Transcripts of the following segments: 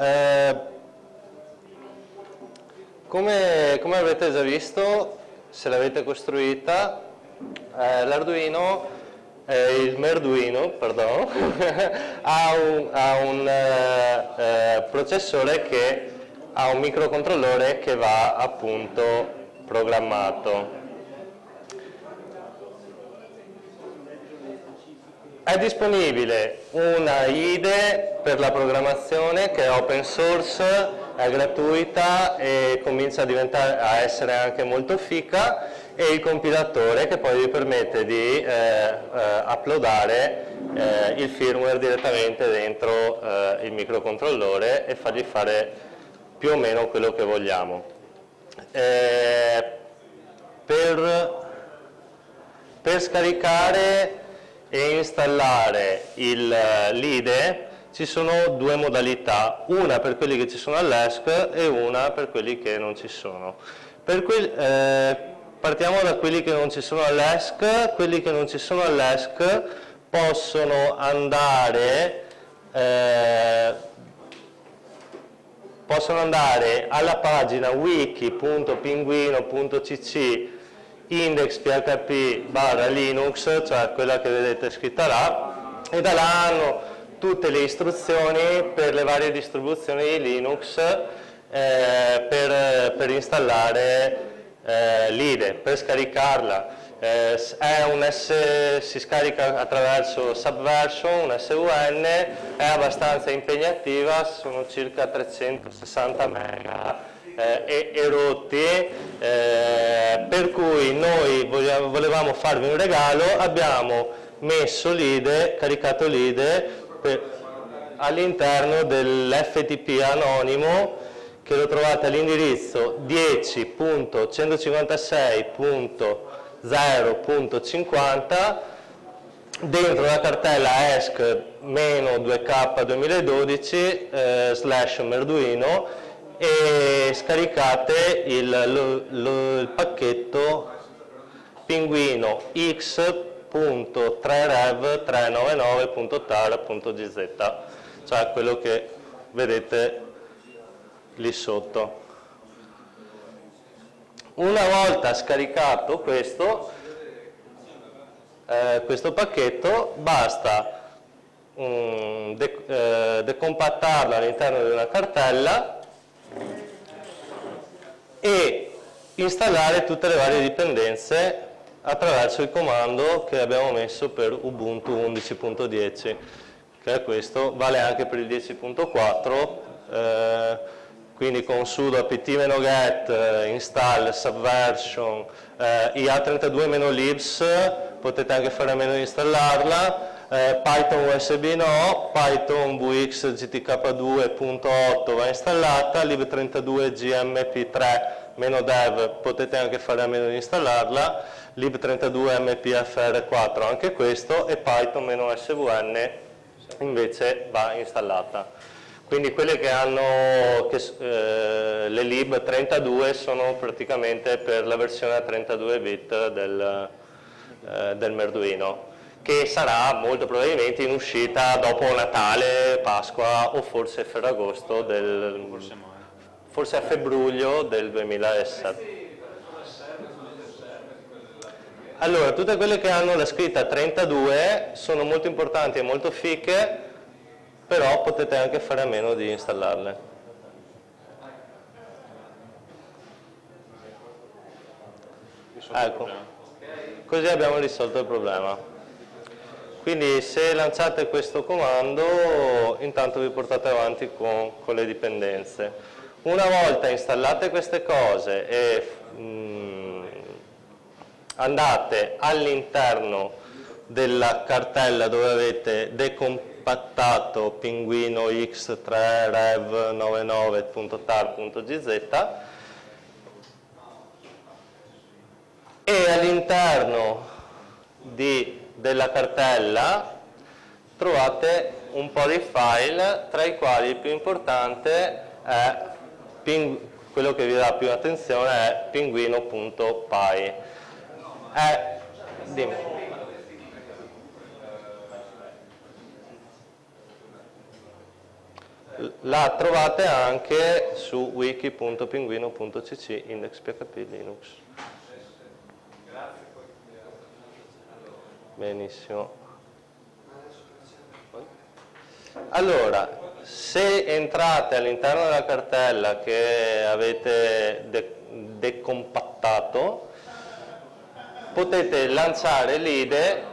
Eh, come, come, avete già visto, se l'avete costruita, eh, l'Arduino, eh, il Merduino, perdono, ha un, ha un eh, eh, processore che ha un microcontrollore che va appunto programmato. È disponibile una IDE per la programmazione che è open source, è gratuita e comincia a, a essere anche molto fica e il compilatore che poi vi permette di eh, eh, uploadare eh, il firmware direttamente dentro eh, il microcontrollore e fargli fare più o meno quello che vogliamo. Eh, per, per scaricare e installare l'IDE ci sono due modalità, una per quelli che ci sono all'ESC e una per quelli che non ci sono. Que eh, partiamo da quelli che non ci sono all'ESC, quelli che non ci sono all'ESC possono andare, eh, possono andare alla pagina wiki.pinguino.cc index php barra linux, cioè quella che vedete scritta là, e da là hanno tutte le istruzioni per le varie distribuzioni di Linux eh, per, per, installare eh, l'IDE, per scaricarla. Eh, S, si scarica attraverso Subversion, un SVN, è abbastanza impegnativa, sono circa 360 MB eh, erotti, eh, per cui noi volevamo farvi un regalo, abbiamo messo l'IDE, caricato l'IDE all'interno dell'FTP anonimo che lo trovate all'indirizzo 10.156.0.50 dentro la cartella ESC-2K 2012 eh, slash Merduino e scaricate il, lo, lo, il pacchetto pinguino x.3rev399.tar.gz cioè quello che vedete lì sotto. Una volta scaricato questo eh, questo pacchetto basta um, de, eh, decompattarlo all'interno di una cartella e installare tutte le varie dipendenze attraverso il comando che abbiamo messo per Ubuntu 11.10 che è questo, vale anche per il 10.4 eh, quindi con sudo apt-get eh, install subversion eh, ia32-libs potete anche fare a meno di installarla eh, Python USB no, Python VX GTK2.8 va installata, lib32 GMP3-dev potete anche fare a meno di installarla, lib32 MPFR4 anche questo e Python-svn invece va installata. Quindi quelle che hanno che, eh, le lib 32 sono praticamente per la versione a 32 bit del, eh, del Merduino che sarà molto probabilmente in uscita dopo Natale, Pasqua o forse Ferragosto del forse, forse a febbraio del 2007. Allora, tutte quelle che hanno la scritta 32 sono molto importanti e molto fiche, però potete anche fare a meno di installarle. Ecco, così abbiamo risolto il problema. Quindi se lanciate questo comando intanto vi portate avanti con, con le dipendenze. Una volta installate queste cose e mh, mm, andate all'interno della cartella dove avete decompattato pinguino x3 rev 99.tar.gz e all'interno di della cartella trovate un po' di file tra i quali il più importante è quello che vi dà più attenzione è pinguino.py è, dimmi. la trovate anche su wiki.pinguino.cc index php linux. Benissimo. Allora, se entrate all'interno della cartella che avete de decompattato, potete lanciare l'IDE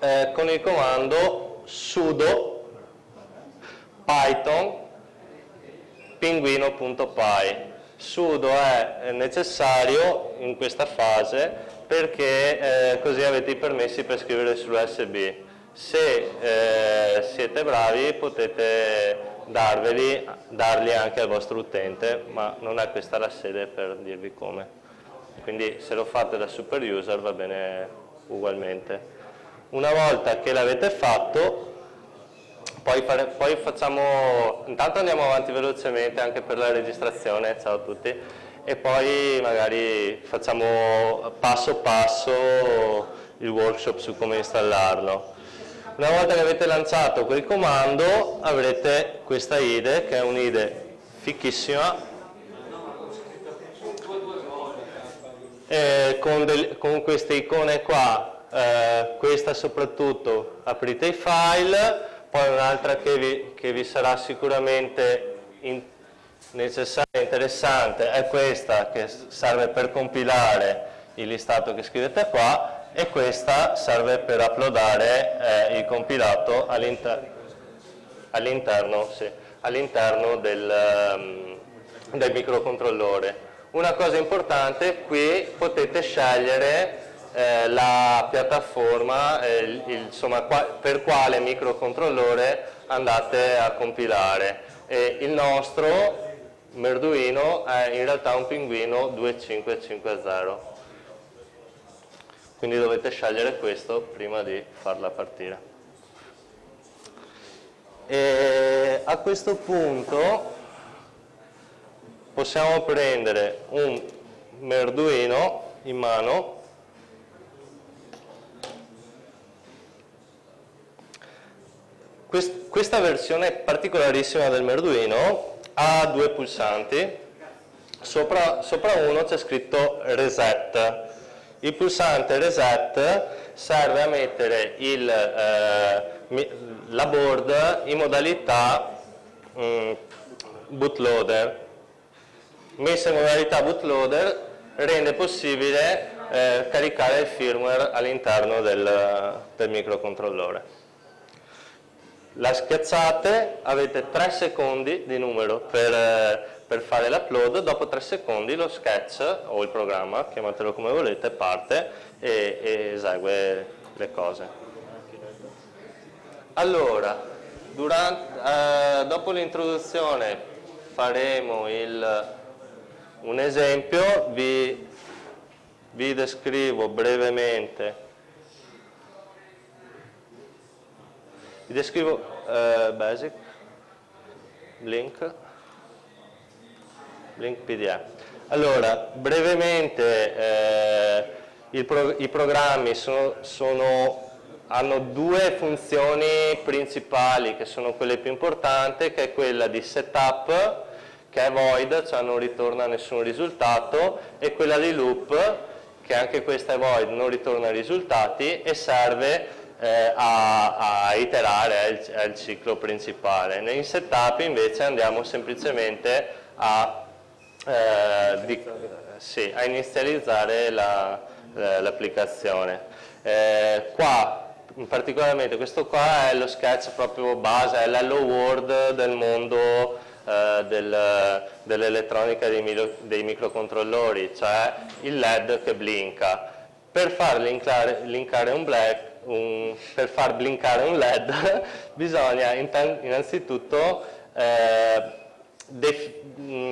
eh, con il comando sudo python pinguino.py. Sudo è necessario in questa fase perché eh, così avete i permessi per scrivere sull'SB. Se eh, siete bravi potete darveli, darli anche al vostro utente, ma non è questa la sede per dirvi come. Quindi se lo fate da super user va bene ugualmente. Una volta che l'avete fatto, poi, fare, poi, facciamo, intanto andiamo avanti velocemente anche per la registrazione, ciao a tutti, e poi magari facciamo passo passo il workshop su come installarlo. Una volta che avete lanciato quel comando avrete questa IDE che è un'IDE fichissima eh, con, del, con, queste icone qua, eh, questa soprattutto aprite i file, poi un'altra che che vi, sarà sicuramente necessaria interessante è questa che serve per compilare il listato che scrivete qua e questa serve per uploadare eh, il compilato all'interno all sì, all del, um, del microcontrollore. Una cosa importante, qui potete scegliere eh, la piattaforma, eh, il, insomma, qua, per quale microcontrollore andate a compilare. E il nostro Merduino è in realtà un pinguino 2550. Quindi dovete scegliere questo prima di farla partire. E a questo punto possiamo prendere un merduino in mano questa versione particolarissima del merduino ha due pulsanti. Sopra, sopra uno c'è scritto reset. Il pulsante reset serve a mettere il, eh, la board in modalità mm, bootloader. Messa in modalità bootloader rende possibile eh, caricare il firmware all'interno del, del microcontrollore. La schiacciate, avete 3 secondi di numero per, eh, per fare l'upload, dopo 3 secondi lo sketch o il programma, chiamatelo come volete, parte e, e esegue le cose. Allora, durante, eh, dopo l'introduzione faremo il un esempio, vi, vi descrivo brevemente, vi descrivo uh, Basic, Blink, Blink PDF. Allora, brevemente eh, pro, i programmi sono, sono, hanno due funzioni principali che sono quelle più importanti, che è quella di setup che è void, cioè non ritorna nessun risultato, e quella di loop, che anche questa è void, non ritorna risultati e serve eh, a, a, iterare, è il, ciclo principale. In setup invece andiamo semplicemente a, eh, di, sì, a inizializzare l'applicazione. La, eh, qua particolarmente questo qua è lo sketch proprio base, è l'hello world del mondo eh, del, dell'elettronica dei, dei, microcontrollori, cioè il LED che blinka. Per far linkare, linkare un black, un, per far blinkare un LED bisogna innanzitutto eh,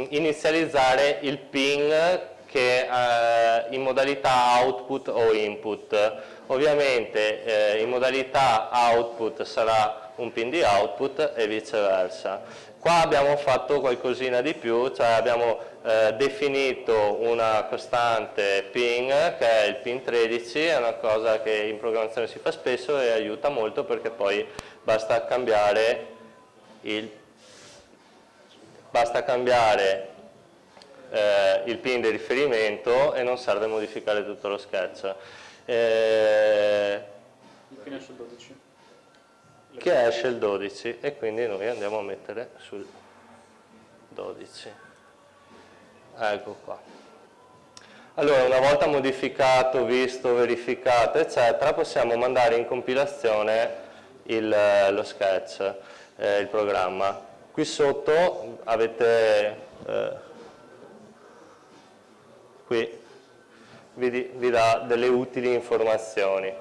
inizializzare il ping che eh, in modalità output o input ovviamente eh, in modalità output sarà un pin di output e viceversa. Qua abbiamo fatto qualcosina di più, cioè abbiamo eh, definito una costante ping che è il pin 13, è una cosa che in programmazione si fa spesso e aiuta molto perché poi basta cambiare il, basta cambiare, eh, il pin di riferimento e non serve modificare tutto lo sketch. Eh, il pin è sul 12 che esce il 12 e quindi noi andiamo a mettere sul 12 ecco qua. Allora una volta modificato, visto, verificato eccetera possiamo mandare in compilazione il, lo sketch eh, il programma. Qui sotto avete eh, qui vi, vi dà delle utili informazioni.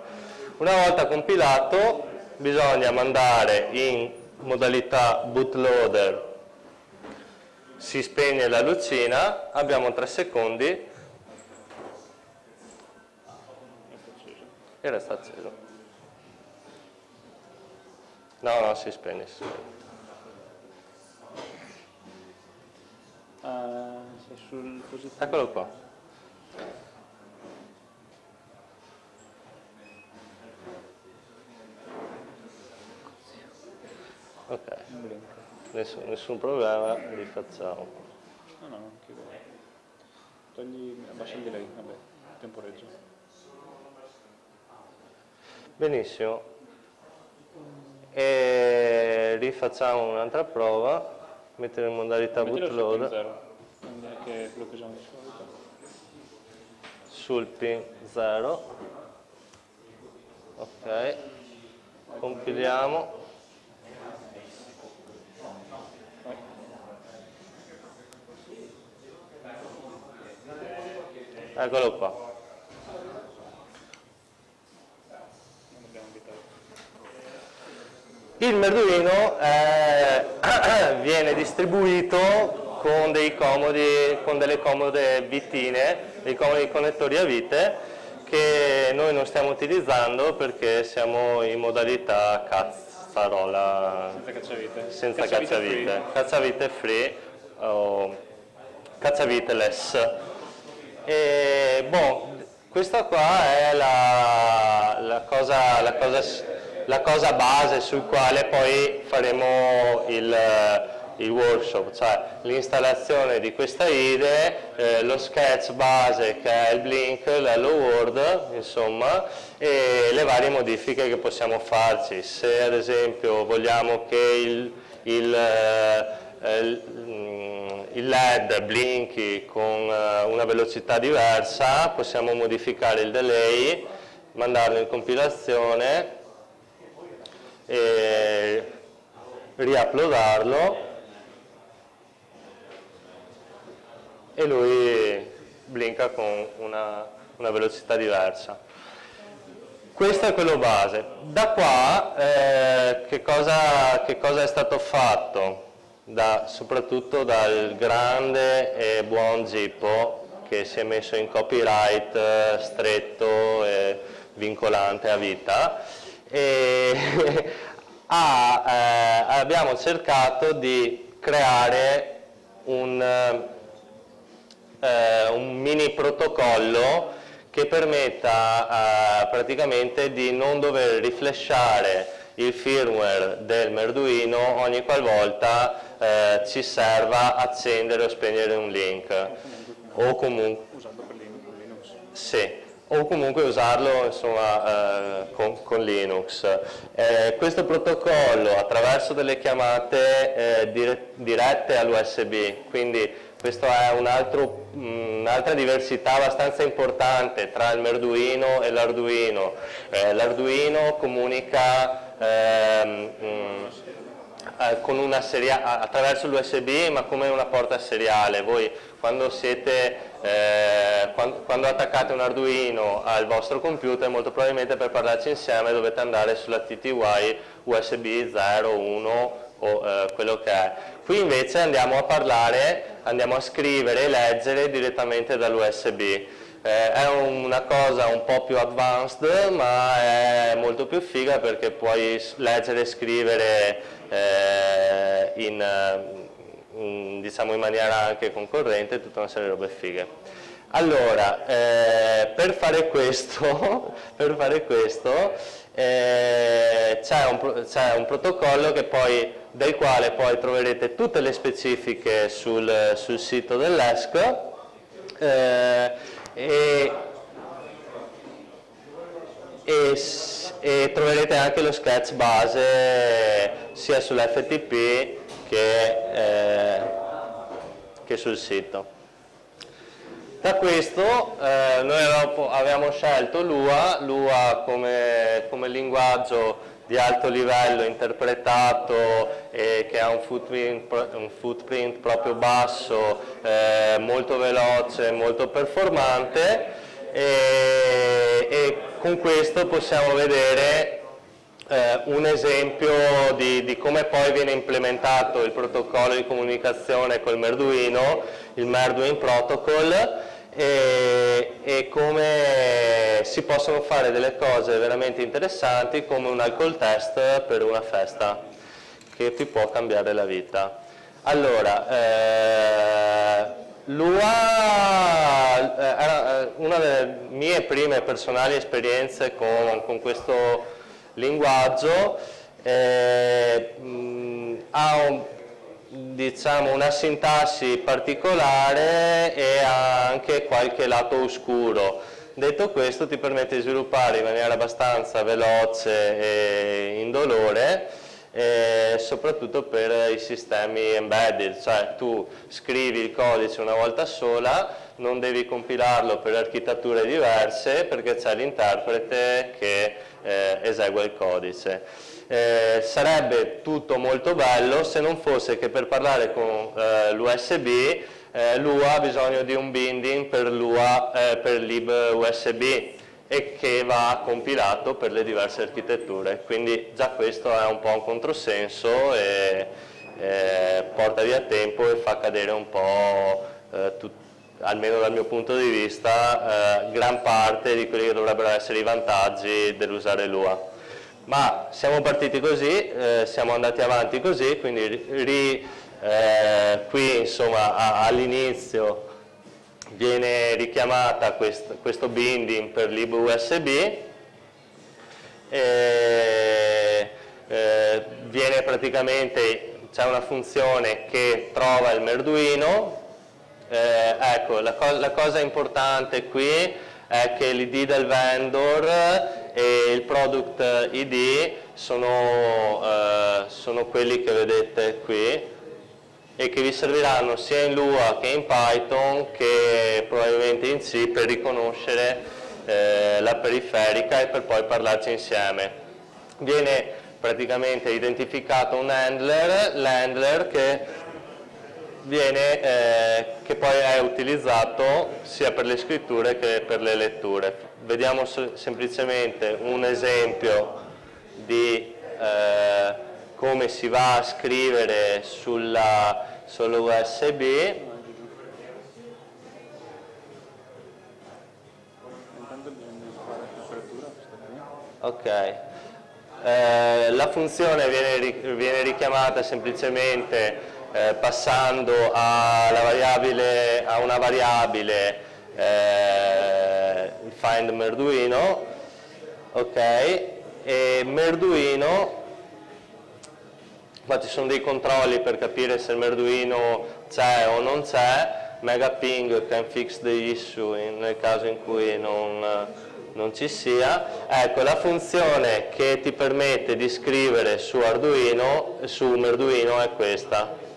Una volta compilato bisogna mandare in modalità bootloader si spegne la lucina, abbiamo 3 secondi e resta acceso. No, no, si spegne. Si spegne. Uh, Eccolo qua. Ok, nessun, nessun problema, li facciamo. No, no, non chiedo. Togli, abbassi il delay, vabbè, temporeggio. Benissimo. E rifacciamo un'altra prova, mettere in modalità bootloader. che è quello che usiamo di solito. Sul pin 0. Ok. Compiliamo. Eccolo qua. Il Merduino eh, viene distribuito con, comodi, con, delle comode vitine, dei comodi connettori a vite che noi non stiamo utilizzando perché siamo in modalità cazzarola senza cacciavite, senza cacciavite, cacciavite free o cacciavite less. E, boh, questa qua è la, la, cosa, la, cosa, la, cosa, base sul quale poi faremo il, il workshop, cioè l'installazione di questa IDE, eh, lo sketch base che è il Blink, l'Hello World, insomma, e le varie modifiche che possiamo farci. Se ad esempio vogliamo che il, il, eh, il il LED blinchi con eh, una velocità diversa, possiamo modificare il delay, mandarlo in compilazione e riuploadarlo e lui blinka con una, una velocità diversa. Questo è quello base. Da qua eh, che, cosa, che cosa è stato fatto? Da, soprattutto dal grande e buon Zippo che si è messo in copyright eh, stretto e vincolante a vita. E ha, eh, abbiamo cercato di creare un, eh, un mini protocollo che permetta eh, praticamente di non dover rifleshare il firmware del Merduino ogni qualvolta eh, ci serva accendere o spegnere un link o comunque, sì, o comunque usarlo insomma, eh, con, con, Linux. Eh, questo protocollo attraverso delle chiamate eh, dire, dirette all'USB, quindi questa è un'altra un diversità abbastanza importante tra il Merduino e l'Arduino. Eh, L'Arduino comunica ehm, eh, seria, attraverso l'USB ma come una porta seriale. Voi quando, siete, eh, quando, quando, attaccate un Arduino al vostro computer molto probabilmente per parlarci insieme dovete andare sulla TTY USB 0, 1 o eh, quello che è. Qui invece andiamo a parlare, andiamo a scrivere e leggere direttamente dall'USB. Eh, è una cosa un po' più advanced ma è molto più figa perché puoi leggere e scrivere eh, in, in, diciamo in maniera anche concorrente tutta una serie di robe fighe. Allora, eh, per fare questo, per fare questo eh, c'è un, un, protocollo poi, del quale poi troverete tutte le specifiche sul, sul sito dell'ESC eh, e, e, e, troverete anche lo sketch base sia sull'FTP che, eh, che sul sito. Da questo eh, noi avevamo scelto Lua, Lua come, come, linguaggio di alto livello interpretato e che ha un footprint, un footprint proprio basso, eh, molto veloce, molto performante e, e con questo possiamo vedere eh, un esempio di, di, come poi viene implementato il protocollo di comunicazione col Merduino, il Merduin Protocol, e, e, come si possono fare delle cose veramente interessanti come un alcol test per una festa che ti può cambiare la vita. Allora, eh, l'UA eh, era eh, una delle mie prime personali esperienze con, con questo linguaggio, eh, mh, ha un, diciamo, una sintassi particolare e anche qualche lato oscuro. Detto questo ti permette di sviluppare in maniera abbastanza veloce e indolore eh, soprattutto per i sistemi embedded, cioè tu scrivi il codice una volta sola, non devi compilarlo per architetture diverse perché c'è l'interprete che eh, esegue il codice. Eh, sarebbe tutto molto bello se non fosse che per parlare con eh, l'USB eh, l'UA ha bisogno di un binding per, eh, per lib USB e che va compilato per le diverse architetture, quindi già questo è un po' un controsenso e eh, porta via tempo e fa cadere un po' tutto almeno dal mio punto di vista, eh, gran parte di quelli che dovrebbero essere i vantaggi dell'usare l'UA ma siamo partiti così, eh, siamo andati avanti così, quindi ri, eh, qui all'inizio viene richiamata quest, questo binding per lib USB e, eh, viene praticamente, c'è una funzione che trova il merduino, eh, ecco la, co la cosa importante qui è che l'id del vendor e il product ID sono, eh, sono quelli che vedete qui e che vi serviranno sia in Lua che in Python che probabilmente in C per riconoscere eh, la periferica e per poi parlarci insieme. Viene praticamente identificato un handler, l'handler che, eh, che poi è utilizzato sia per le scritture che per le letture. Vediamo semplicemente un esempio di eh, come si va a scrivere sulla, sulla USB ok. Eh, la funzione viene, viene, richiamata semplicemente eh, passando a, variabile, a una variabile eh, find Merduino, ok, e Merduino, qua ci sono dei controlli per capire se il Merduino c'è o non c'è, megaping can fix the issue in, nel caso in cui non, non ci sia. Ecco, la funzione che ti permette di scrivere su Arduino, su Merduino è questa.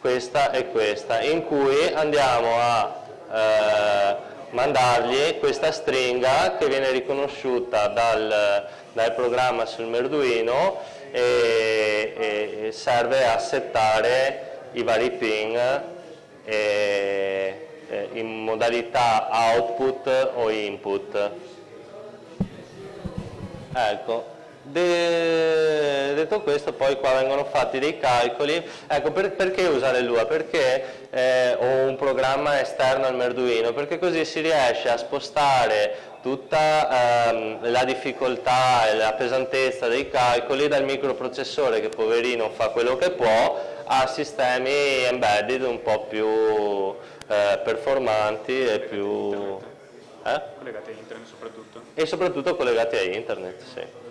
Questa e questa, in cui andiamo a eh, mandargli questa stringa che viene riconosciuta dal, dal programma sul Merduino e, e, serve a settare i vari ping e, in modalità output o input. Ecco, De... detto questo poi qua vengono fatti dei calcoli, ecco per, perché usare Lua? Perché eh, ho un programma esterno al Merduino? Perché così si riesce a spostare tutta ehm, la difficoltà e la pesantezza dei calcoli dal microprocessore che poverino fa quello che può a sistemi embedded un po' più eh, performanti e più... Eh? Collegati a internet soprattutto. E soprattutto collegati a internet, sì.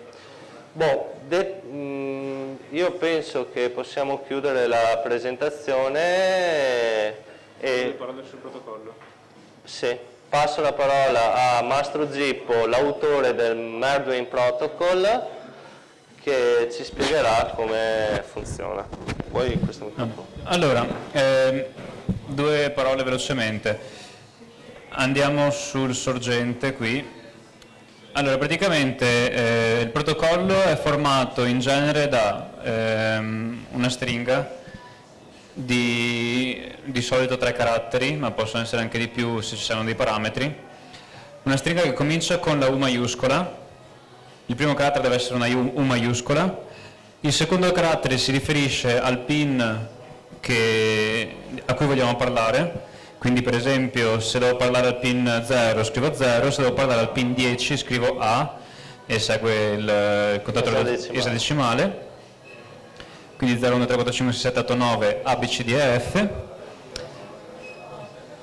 Boh, de, mh, mm, io penso che possiamo chiudere la presentazione e... e... parlare sul protocollo? Sì, passo la parola a Mastro Zippo, l'autore del Merdwin Protocol, che ci spiegherà come funziona. Poi questo microfono. Allora, eh, due parole velocemente. Andiamo sul sorgente qui. Allora, praticamente eh, il protocollo è formato in genere da ehm, una stringa di, di solito tre caratteri, ma possono essere anche di più se ci sono dei parametri. Una stringa che comincia con la U maiuscola, il primo carattere deve essere una U, U maiuscola, il secondo carattere si riferisce al pin che, a cui vogliamo parlare, quindi per esempio se devo parlare al pin 0 scrivo 0, se devo parlare al pin 10 scrivo A e segue il, il contatore esadecimale. Quindi 0, 1, 3, 4, 5, 6, 7, 8, 9, A, B, C, D, E, F.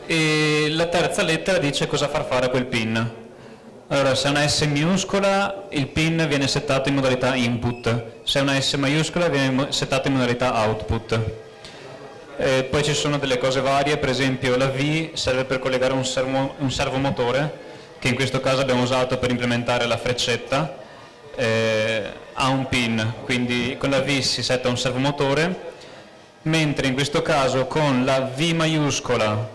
E la terza lettera dice cosa far fare a quel pin. Allora, se è una S minuscola, il pin viene settato in modalità input, se è una S maiuscola viene settato in modalità output. Eh, poi ci sono delle cose varie, per esempio la V serve per collegare un, servo, un servomotore, che in questo caso abbiamo usato per implementare la freccetta, eh, a un pin, quindi con la V si setta un servomotore, mentre in questo caso con la V maiuscola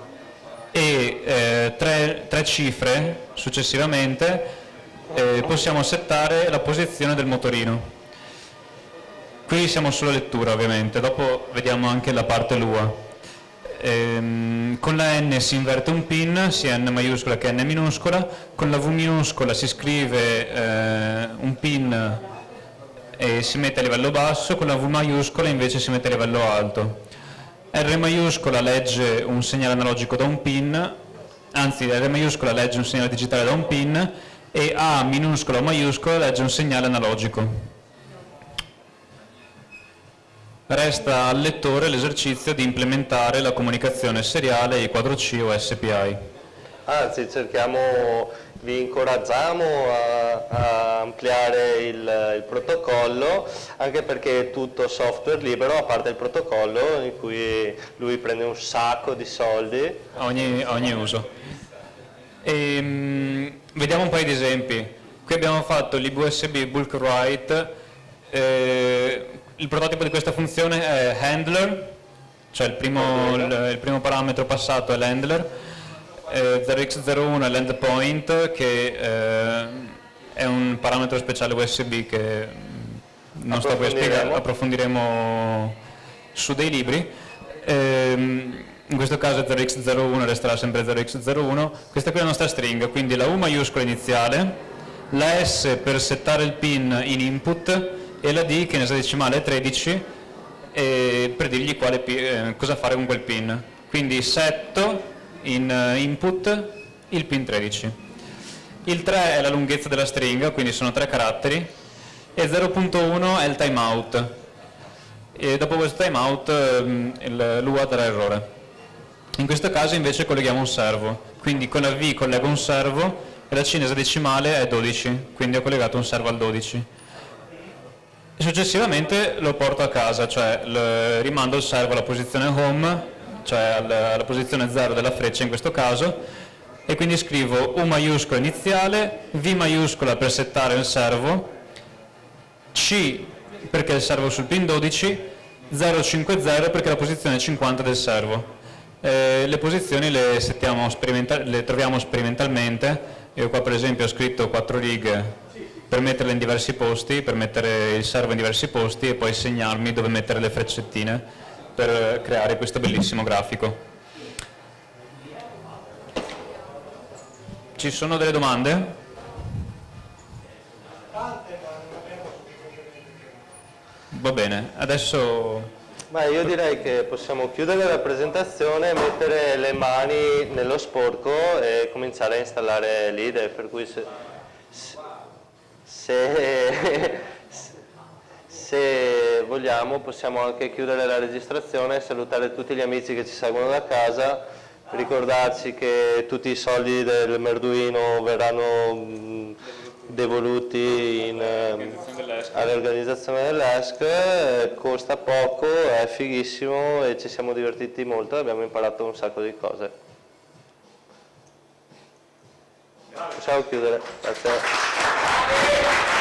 e eh, tre, tre, cifre successivamente eh, possiamo settare la posizione del motorino. Qui siamo sulla lettura ovviamente, dopo vediamo anche la parte LUA. Ehm, con la N si inverte un pin, sia N maiuscola che N minuscola, con la V minuscola si scrive eh, un pin e si mette a livello basso, con la V maiuscola invece si mette a livello alto. R maiuscola legge un segnale analogico da un pin, anzi R maiuscola legge un segnale digitale da un pin e A minuscola o maiuscola legge un segnale analogico. Resta al lettore l'esercizio di implementare la comunicazione seriale I4C o SPI. Anzi, cerchiamo, vi incoraggiamo a, a ampliare il, il, protocollo, anche perché è tutto software libero, a parte il protocollo in cui lui prende un sacco di soldi. Ogni, ogni uso. E, um, vediamo un paio di esempi. Qui abbiamo fatto l'IBUSB bulk write, eh, il prototipo di questa funzione è handler, cioè il primo, il, il primo parametro passato è l'handler, eh, 0x01 è l'endpoint che eh, è un parametro speciale USB che non sto qui a spiegare, approfondiremo su dei libri. Eh, in questo caso 0x01 resterà sempre 0x01, questa qui è la nostra stringa, quindi la U maiuscola iniziale, la S per settare il pin in input, e la D che in esadecimale è 13 e per dirgli quale, eh, cosa fare con quel pin. Quindi setto in uh, input il pin 13. Il 3 è la lunghezza della stringa, quindi sono tre caratteri, e 0.1 è il timeout. E dopo questo timeout eh, l'UA darà errore. In questo caso invece colleghiamo un servo, quindi con la V collego un servo e la C in esadecimale è 12, quindi ho collegato un servo al 12 successivamente lo porto a casa, cioè rimando il servo alla posizione home, cioè alla, alla posizione 0 della freccia in questo caso, e quindi scrivo U maiuscola iniziale, V maiuscola per settare il servo, C perché il servo sul pin 12, 050 perché è la posizione 50 del servo. Eh, le posizioni le, le troviamo sperimentalmente, io qua per esempio ho scritto 4 righe per metterle in diversi posti, per mettere il servo in diversi posti e poi segnarmi dove mettere le freccettine per creare questo bellissimo grafico. Ci sono delle domande? Va bene, adesso Ma io direi che possiamo chiudere la presentazione, mettere le mani nello sporco e cominciare a installare l'IDE, per cui se, se, se vogliamo possiamo anche chiudere la registrazione, salutare tutti gli amici che ci seguono da casa, ricordarci che tutti i soldi del Merduino verranno mh, devoluti in, ehm, all'organizzazione dell'ESC, costa poco, è fighissimo e ci siamo divertiti molto, abbiamo imparato un sacco di cose. Possiamo chiudere, grazie. Thank you.